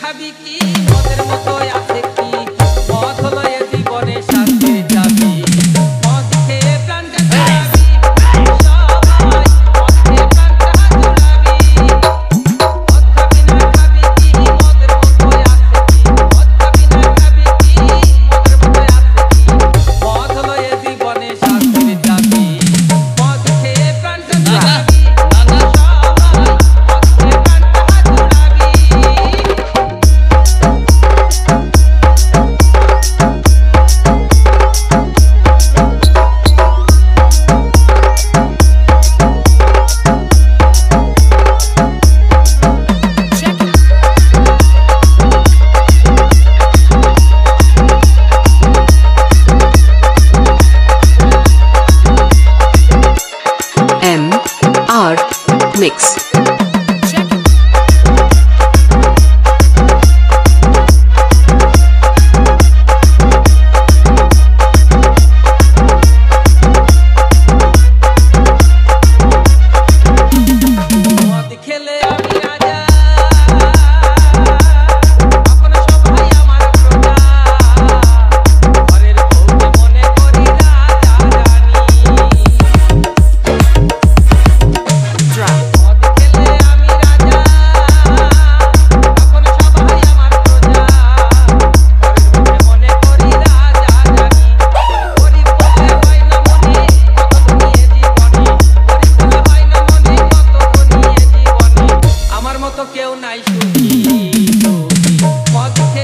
খাবি কি? মতো আছে। mix. nice to meet you.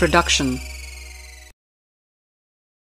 production.